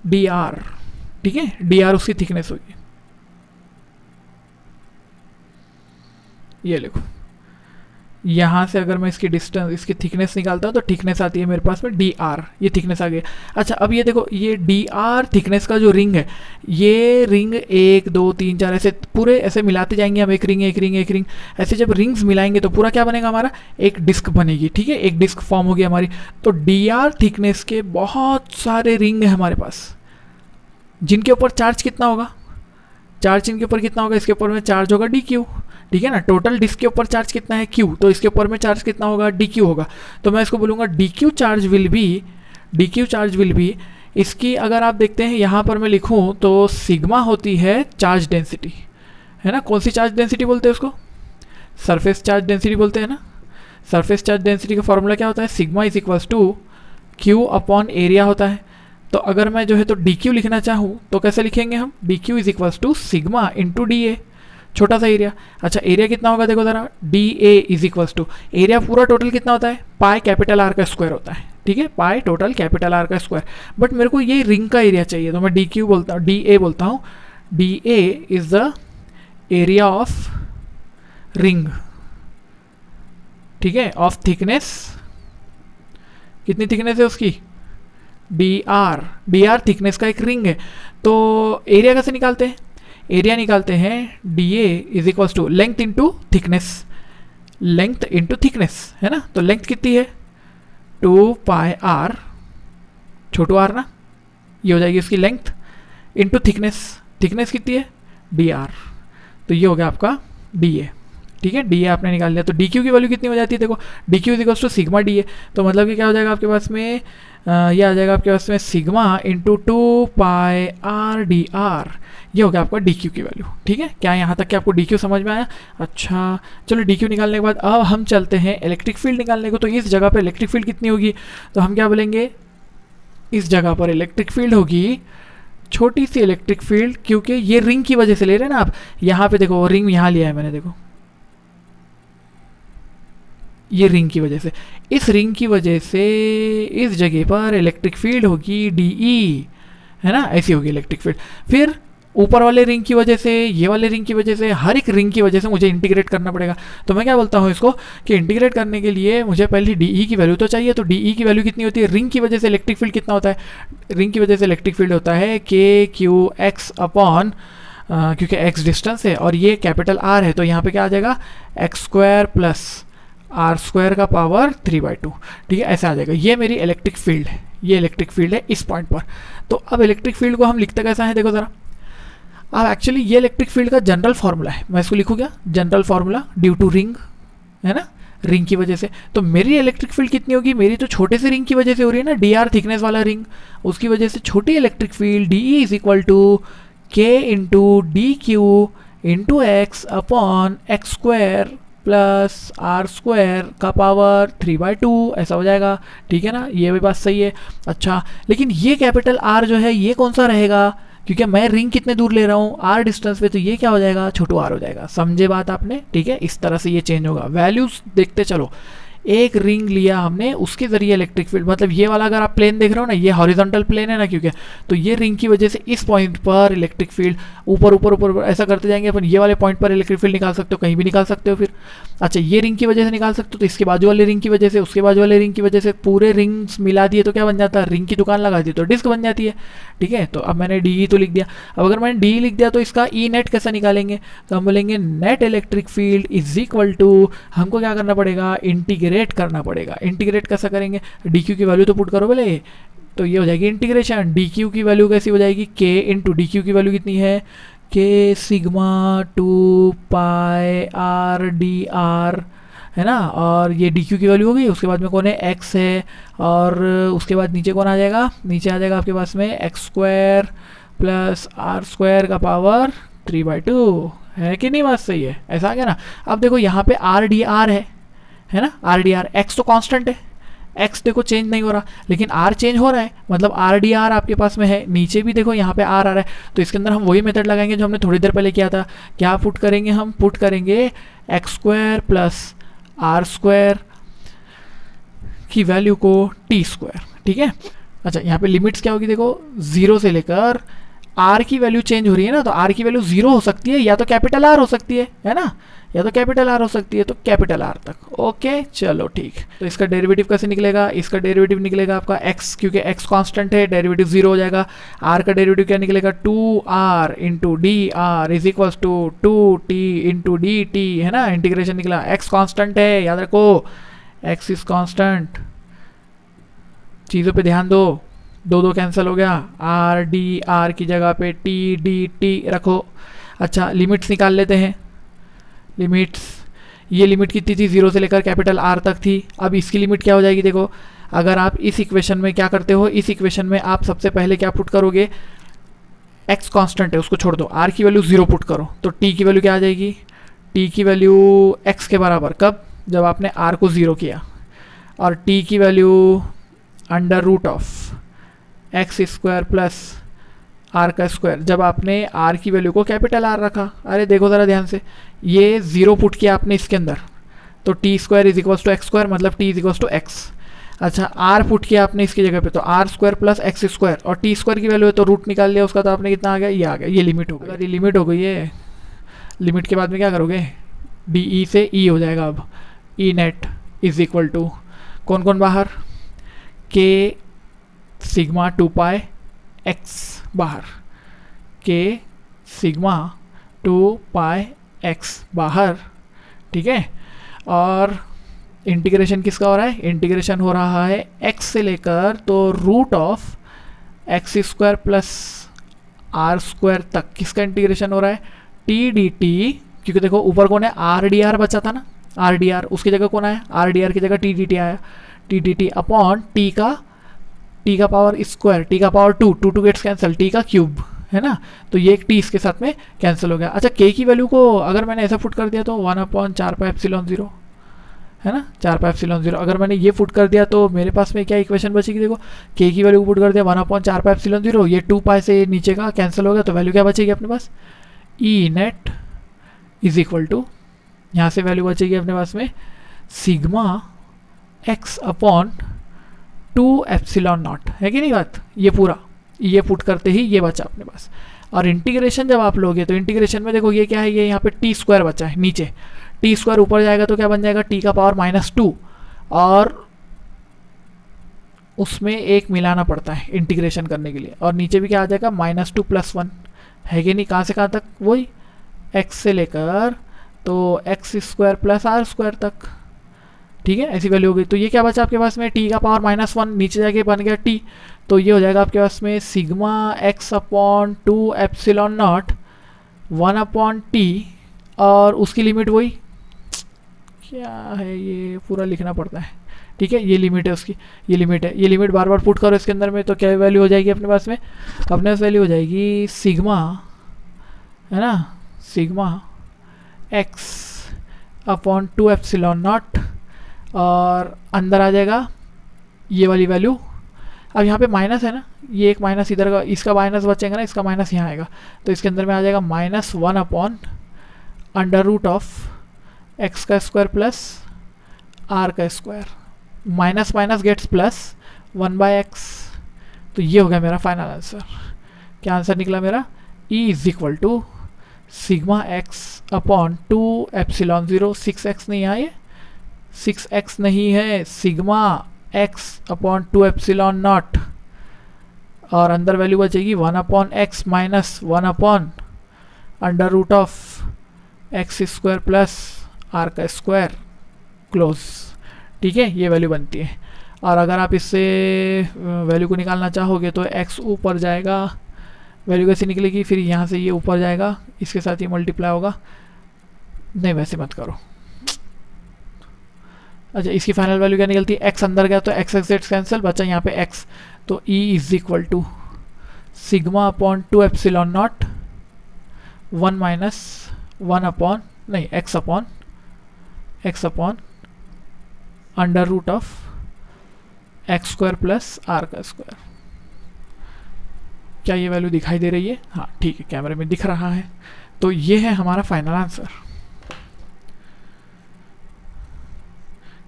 डी आर ठीक है? डी आर उसकी थिकनेस होगी। ये लिखो। यहाँ से अगर मैं इसकी डिस्टेंस इसकी थिकनेस निकालता हूँ तो थिकनेस आती है मेरे पास में डी आर ये थिकनेस आ गई अच्छा अब ये देखो, ये डी आर थिकनेस का जो रिंग है, ये रिंग एक, दो, तीन, चार, ऐसे पूरे ऐसे मिलाते जाएँगे हम, एक रिंग एक रिंग एक रिंग ऐसे जब रिंग्स मिलाएँगे तो पूरा क्या बनेगा हमारा? एक डिस्क बनेगी, ठीक है? एक डिस्क फॉर्म होगी हमारी। तो डी आर थिकनेस के बहुत सारे रिंग हैं हमारे पास। जिनके ऊपर चार्ज कितना होगा? चार्ज इनके ऊपर कितना होगा? इसके ऊपर में चार्ज होगा डी क्यू ठीक है ना? टोटल डिस्क के ऊपर चार्ज कितना है क्यू तो इसके ऊपर में चार्ज कितना होगा? डी क्यू होगा। तो मैं इसको बोलूँगा D Q charge will be D Q charge will be इसकी अगर आप देखते हैं, यहाँ पर मैं लिखूँ तो सिग्मा होती है चार्ज डेंसिटी है ना? कौन सी चार्ज डेंसिटी बोलते हैं उसको? सरफेस चार्ज डेंसिटी बोलते हैं ना? सरफेस चार्ज डेंसिटी का फॉर्मूला क्या होता है? Sigma is equals to Q upon area होता है। तो अगर मैं जो है तो डी क्यू लिखना चाहूँ तो कैसे लिखेंगे हम? D Q is equals to sigma into D A छोटा सा एरिया अच्छा एरिया कितना होगा देखो ज़रा। D A is equals to area पूरा टोटल कितना होता है? पाई कैपिटल आर का स्क्वायर होता है, ठीक है? पाई टोटल कैपिटल आर का स्क्वायर बट मेरे को ये रिंग का एरिया चाहिए तो मैं डी क्यू बोलता हूँ डी ए बोलता हूँ। D A is the area of ring ठीक है? ऑफ़ थिकनेस कितनी थिकनेस है उसकी? D R D R thickness का एक रिंग है। तो एरिया कैसे निकालते हैं? एरिया निकालते हैं D A is equals to length into thickness length into thickness है ना? तो लेंथ कितनी है? टू पाई आर, छोटू आर ना? ये हो जाएगी उसकी लेंथ इंटू थिकनेस थिकनेस कितनी है? डी आर तो ये हो गया आपका डी ए ठीक है? डी ए आपने निकाल लिया। तो डी क्यू की वैल्यू कितनी हो जाती है? देखो D Q is equals to sigma D A तो मतलब कि क्या हो जाएगा आपके पास में? ये आ जाएगा आपके पास में sigma into two pi R D R ये हो गया आपका डी क्यू की वैल्यू ठीक है? क्या यहाँ तक कि आपको डी क्यू समझ में आया? अच्छा चलो डी क्यू निकालने के बाद अब हम चलते हैं इलेक्ट्रिक फ़ील्ड निकालने को। तो इस जगह पर इलेक्ट्रिक फ़ील्ड कितनी होगी? तो हम क्या बोलेंगे? इस जगह पर इलेक्ट्रिक फ़ील्ड होगी छोटी सी इलेक्ट्रिक फ़ील्ड क्योंकि ये रिंग की वजह से ले रहे हैं ना आप। यहाँ पे देखो रिंग यहाँ लिया है मैंने, देखो। ये रिंग की वजह से। इस रिंग की वजह से इस जगह पर इलेक्ट्रिक फ़ील्ड होगी डी ई है ना? ऐसी होगी इलेक्ट्रिक फ़ील्ड फिर ऊपर वाले रिंग की वजह से, ये वाले रिंग की वजह से, हर एक रिंग की वजह से मुझे इंटीग्रेट करना पड़ेगा। तो मैं क्या बोलता हूँ इसको कि इंटीग्रेट करने के लिए मुझे पहले डी ई की वैल्यू तो चाहिए तो डी ई की वैल्यू कितनी होती है? रिंग की वजह से इलेक्ट्रिक फ़ील्ड कितना होता है? रिंग की वजह से इलेक्ट्रिक फ़ील्ड होता है के क्यू एक्स अपॉन क्योंकि एक्स डिस्टेंस है और ये कैपिटल आर है तो यहाँ पे क्या आ जाएगा? X square plus R square का पावर थ्री बाई टू। ठीक है, ऐसा आ जाएगा। ये मेरी इलेक्ट्रिक फ़ील्ड है। ये इलेक्ट्रिक फ़ील्ड है इस पॉइंट पर। तो अब इलेक्ट्रिक फ़ील्ड को हम लिखते कैसा है, देखो ज़रा। अब एक्चुअली ये इलेक्ट्रिक फ़ील्ड का जनरल फार्मूला है। मैं इसको लिखूँ क्या? General formula due to ring है ना? रिंग की वजह से। तो मेरी इलेक्ट्रिक फ़ील्ड कितनी होगी? मेरी तो छोटे से रिंग की वजह से हो रही है ना डी आर थिकनेस वाला रिंग उसकी वजह से छोटी electric field D E is equal to K into D Q into X upon X square plus R square का पावर थ्री बाई टू, ऐसा हो जाएगा। ठीक है ना? ये भी बात सही है। अच्छा लेकिन ये कैपिटल आर जो है, ये कौन सा रहेगा? क्योंकि मैं रिंग कितने दूर ले रहा हूँ? आर डिस्टेंस पे तो ये क्या हो जाएगा? छोटू आर हो जाएगा। समझे बात आपने? ठीक है? इस तरह से ये चेंज होगा। वैल्यूज़ देखते चलो। एक रिंग लिया हमने, उसके ज़रिए इलेक्ट्रिक फ़ील्ड मतलब ये वाला अगर आप प्लेन देख रहे हो ना, ये हॉरिजॉन्टल प्लेन है ना, क्योंकि तो ये रिंग की वजह से इस पॉइंट पर इलेक्ट्रिक फ़ील्ड ऊपर ऊपर ऊपर ऐसा करते जाएँगे, अपन ये वाले पॉइंट पर इलेक्ट्रिक फ़ील्ड निकाल सकते हो, कहीं भी निकाल सकते हो फिर। अच्छा ये रिंग की वजह से निकाल सकते हो तो इसके बाजू वाले रिंग की वजह से, उसके बाजू वाले रिंग की वजह से पूरे रिंग्स मिला दिए तो क्या बन जाता है? रिंग की दुकान लगा दी तो डिस्क बन जाती है। ठीक है? तो अब मैंने डी तो लिख दिया। अब अगर मैंने डी लिख दिया तो इसका ई नेट कैसा निकालेंगे? तो हम बोलेंगे net electric field is equal to हमको क्या करना पड़ेगा? इंटीग्रेट करना पड़ेगा। इंटीग्रेट कैसा करेंगे? डी क्यू की वैल्यू तो पुट करो बोले तो ये हो जाएगी इंटीग्रेशन डी क्यू की वैल्यू कैसी हो जाएगी? के इंटू डी क्यू की वैल्यू कितनी है? K sigma two pi R D R है ना? और ये डी क्यू की वैल्यू होगी उसके बाद में कौन है? एक्स है। और उसके बाद नीचे कौन आ जाएगा? नीचे आ जाएगा आपके पास में X square plus R square का पावर थ्री बाई टू है कि नहीं बात सही है? ऐसा आ गया ना? अब देखो यहाँ पे आर डी आर है। है ना? आर डी आर एक्स तो कांस्टेंट है। एक्स देखो चेंज नहीं हो रहा, लेकिन आर चेंज हो रहा है मतलब आर डी आर आपके पास में है, नीचे भी देखो यहाँ पे आर आ रहा है। तो इसके अंदर हम वही मेथड लगाएँगे जो हमने थोड़ी देर पहले किया था। क्या पुट करेंगे हम? पुट करेंगे X square plus R square की वैल्यू को टी स्क्वायर ठीक है? अच्छा यहाँ पे लिमिट्स क्या होगी देखो? ज़ीरो से लेकर आर की वैल्यू चेंज हो रही है ना तो आर की वैल्यू ज़ीरो हो सकती है, या तो कैपिटल आर हो सकती है है ना? या तो कैपिटल आर हो सकती है तो कैपिटल आर तक। ओके चलो ठीक। तो इसका डेरिवेटिव कैसे निकलेगा? इसका डेरिवेटिव निकलेगा आपका एक्स क्योंकि एक्स कांस्टेंट है डेरिवेटिव ज़ीरो हो जाएगा। आर का डेरिवेटिव क्या निकलेगा? Two R into D R is equal to two T into D T है ना? इंटीग्रेशन निकला। एक्स कॉन्स्टेंट है, याद रखो। एक्स इज़ कॉन्स्टेंट चीज़ों पर ध्यान दो। दो दो कैंसिल हो गया। आर डी आर की जगह पे टी डी टी रखो। अच्छा लिमिट्स निकाल लेते हैं। लिमिट्स ये लिमिट कितनी थी? ज़ीरो से लेकर कैपिटल आर तक थी। अब इसकी लिमिट क्या हो जाएगी? देखो, अगर आप इस इक्वेशन में क्या करते हो? इस इक्वेशन में आप सबसे पहले क्या पुट करोगे? एक्स कांस्टेंट है, उसको छोड़ दो। आर की वैल्यू ज़ीरो पुट करो। तो टी की वैल्यू क्या आ जाएगी? टी की वैल्यू एक्स के बराबर। कब? जब आपने आर को ज़ीरो किया। और टी की value under root of X square plus R का स्क्वायर जब आपने आर की वैल्यू को कैपिटल आर रखा, अरे देखो ज़रा ध्यान से, ये ज़ीरो पुट किया आपने इसके अंदर. तो T square is equals to X square मतलब T is equals to X अच्छा आर पुट किया आपने इसकी जगह पे तो R square plus X square और टी स्क्वायर की वैल्यू है तो रूट निकाल लिया, उसका तो आपने कितना आ गया? ये आ गया. ये लिमिट हो गई. अगर ये लिमिट हो गई है लिमिट के बाद में क्या करोगे? डी ई e से ई e हो जाएगा अब. E net is equal to कौन कौन बाहर? के सिग्मा टू पाए एक्स बाहर के सिग्मा टू पाए एक्स बाहर ठीक है? और इंटीग्रेशन किसका हो रहा है? इंटीग्रेशन हो रहा है एक्स से लेकर तो root of X square plus R square तक किसका इंटीग्रेशन हो रहा है? टी डी टी क्योंकि देखो ऊपर कौन है? आर डी आर बचा था ना? आर डी आर उसकी जगह कौन आया? आर डी आर की जगह टी डी टी आया। T D T upon T का टी का पावर स्क्वायर टी का power two two two gets cancel T का क्यूब है ना? तो ये एक टी इसके साथ में कैंसिल हो गया। अच्छा के की वैल्यू को अगर मैंने ऐसा फुट कर दिया तो वन अपॉन चार पाइप सिलोन ज़ीरो है ना? चार पाइप सिलोन ज़ीरो अगर मैंने ये फुट कर दिया तो मेरे पास में क्या इक्वेशन बचेगी? देखो के की वैल्यू फुट कर दिया वन अपॉन चार पाइप सिलोन ज़ीरो ये टू पाई से नीचे का कैंसिल हो गया तो वैल्यू क्या बचेगी अपने पास? E net is equal to यहाँ से वैल्यू बचेगी अपने पास में sigma X upon two epsilon naught. है कि नहीं बात? ये पूरा। ये पुट करते ही ये बचा अपने पास। और इंटीग्रेशन जब आप लोगे तो इंटीग्रेशन में देखो ये क्या है, ये यहाँ पे टी स्क्वायर बचा है, नीचे। टी स्क्वायर ऊपर जाएगा तो क्या बन जाएगा? टी का पावर माइनस टू। और उसमें एक मिलाना पड़ता है इंटीग्रेशन करने के लिए। और नीचे भी क्या आ जाएगा? Minus two plus one. है कि नहीं? कहाँ से कहाँ तक? वही। एक्स से लेकर तो X square plus R square तक। ठीक है? ऐसी वैल्यू हो गई। तो ये क्या बचा आपके पास में? टी का पावर माइनस वन नीचे जाके बन गया टी तो ये हो जाएगा आपके पास में sigma X upon two epsilon naught one upon T और उसकी लिमिट वही? क्या है ये? पूरा लिखना पड़ता है। ठीक है? ये लिमिट है उसकी। ये लिमिट है। ये लिमिट बार बार पुट करो इसके अंदर में तो क्या वैल्यू हो जाएगी अपने पास में? अपने पास वैल्यू हो जाएगी सिग्मा है ना? Sigma X upon two epsilon naught और अंदर आ जाएगा ये वाली वैल्यू अब यहाँ पे माइनस है ना, ये एक माइनस इधर का, इसका माइनस बचेगा ना, इसका माइनस यहाँ आएगा। तो इसके अंदर में आ जाएगा minus one upon under root of X का स्क्वायर प्लस आर का square minus minus gets plus one by X तो ये हो गया मेरा फाइनल आंसर क्या आंसर निकला मेरा? E is equal to sigma X upon two epsilon zero six X नहीं आए सिक्स एक्स नहीं है, sigma X upon two epsilon naught. और अंदर वैल्यू बचेगी one upon X minus one upon under root of X square plus R का square close. ठीक है, ये वैल्यू बनती है। और अगर आप इससे वैल्यू को निकालना चाहोगे तो एक्स ऊपर जाएगा, वैल्यू कैसे निकलेगी, फिर यहाँ से ये ऊपर जाएगा, इसके साथ ये मल्टीप्लाई होगा। नहीं, वैसे मत करो। अच्छा इसकी फाइनल वैल्यू क्या निकलती है? एक्स अंदर गया तो एक्स एक्स एक्स कैंसिल बचा यहाँ पे एक्स तो E is equal to sigma upon two epsilon naught one minus one upon नहीं X upon X upon under root of X square plus R का स्क्वायर क्या ये वैल्यू दिखाई दे रही है? हाँ ठीक है कैमरे में दिख रहा है. तो ये है हमारा फाइनल आंसर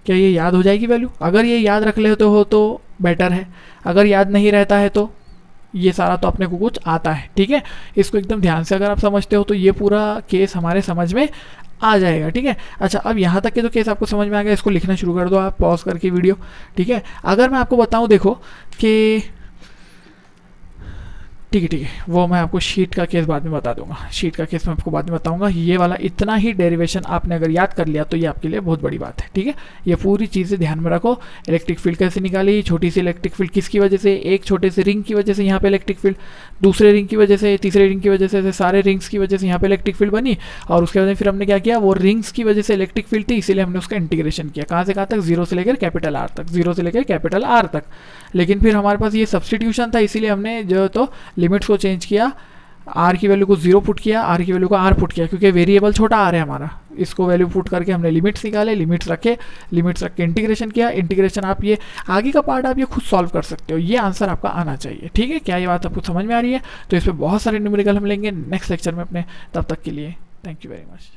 क्या ये याद हो जाएगी वैल्यू अगर ये याद रख लेते हो तो बेटर है। अगर याद नहीं रहता है तो ये सारा तो अपने को कुछ आता है, ठीक है? इसको एकदम ध्यान से अगर आप समझते हो तो ये पूरा केस हमारे समझ में आ जाएगा, ठीक है? अच्छा अब यहाँ तक के तो केस आपको समझ में आ गया, इसको लिखना शुरू कर दो आप पॉज करके वीडियो ठीक है? अगर मैं आपको बताऊँ, देखो कि ठीक है ठीक है। वो मैं आपको शीट का केस बाद में बता दूँगा। शीट का केस मैं आपको बाद में बताऊँगा। ये वाला इतना ही डेरिवेशन आपने अगर याद कर लिया तो ये आपके लिए बहुत बड़ी बात है, ठीक है? ये पूरी चीज़ें ध्यान में रखो। इलेक्ट्रिक फ़ील्ड कैसे निकाली? छोटी सी इलेक्ट्रिक फ़ील्ड किसकी वजह से? एक छोटे से रिंग की वजह से यहाँ पे इलेक्ट्रिक फ़ील्ड दूसरे रिंग की वजह से, तीसरे रिंग की वजह से सारे रिंग्स की वजह से यहाँ पे इलेक्ट्रिक फ़ील्ड बनी। और उसके बाद फिर हमने क्या किया? वो रिंग्स की वजह से इलेक्ट्रिक फ़ील्ड थी, इसीलिए हमने उसका इंटीग्रेशन किया। कहाँ से कहाँ तक? ज़ीरो से लेकर कैपिटल आर तक। ज़ीरो से लेकर कैपिटल आर तक। लेकिन फिर हमारे पास ये सब्सटीट्यूशन था, इसीलिए हमने जो तो लिमिट्स को चेंज किया आर की वैल्यू को ज़ीरो पुट किया आर की वैल्यू को आर पुट किया, क्योंकि वेरिएबल छोटा आ रहा है हमारा। इसको वैल्यू पुट करके हमने लिमिट्स निकाले लिमिट्स रखे लिमिट्स रख के इंटीग्रेशन किया इंटीग्रेशन आप ये आगे का पार्ट आप ये खुद सॉल्व कर सकते हो। ये आंसर आपका आना चाहिए, ठीक है? क्या ये बात आपको समझ में आ रही है? तो इस पर बहुत सारे न्यूमेरिकल हम लेंगे नेक्स्ट लेक्चर में अपने। तब तक के लिए थैंक यू वेरी मच